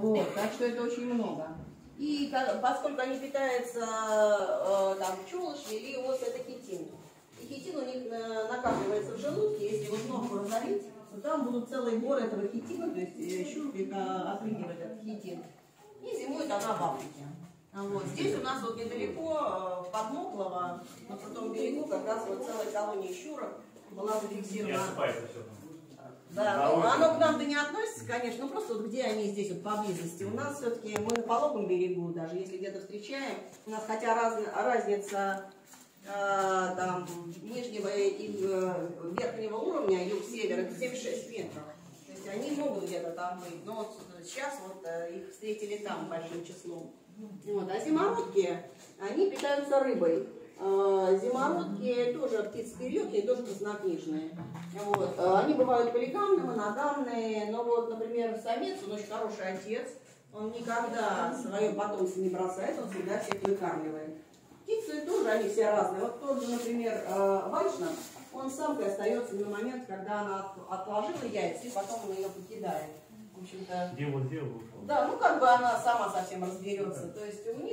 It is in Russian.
Вот, так что это очень много. И поскольку они питаются э, там пчелы, шмели, ос, это хитин. И хитин у них э, накапливается в желудке, если вот ногу разорить, то там будут целые горы этого хитина, то есть э, щурик э, отрыгивает этот хитин. И зимует она в Африке. А Вот. Здесь у нас вот недалеко, в Подмоклово, на крутом берегу, как раз вот целая колония щурок была Не зафиксирована. осыпается все. Да, ну, оно к нам-то не относится, конечно, ну просто вот где они здесь вот поблизости. У нас все-таки мы на пологом берегу, даже если где-то встречаем, у нас хотя раз, разница э, там нижнего и э, верхнего уровня, юг-север, это 76 метров. То есть они могут где-то там быть, но вот сейчас вот э, их встретили там большим числом. Вот. А зимородки, они питаются рыбой. Тоже птицы перелетные, тоже краснокнижные. Вот. Они бывают полигамные, моногамные, но вот, например, самец, он очень хороший отец, он никогда свое потомство не бросает, он всегда всех выкармливает. Птицы тоже, они все разные. Вот тот же, например, э, Вайшнав, он самкой остается на момент, когда она от- отложила яйца, и потом он ее покидает. В общем-то, Дело ушел. да, ну как бы она сама совсем разберется. То есть у них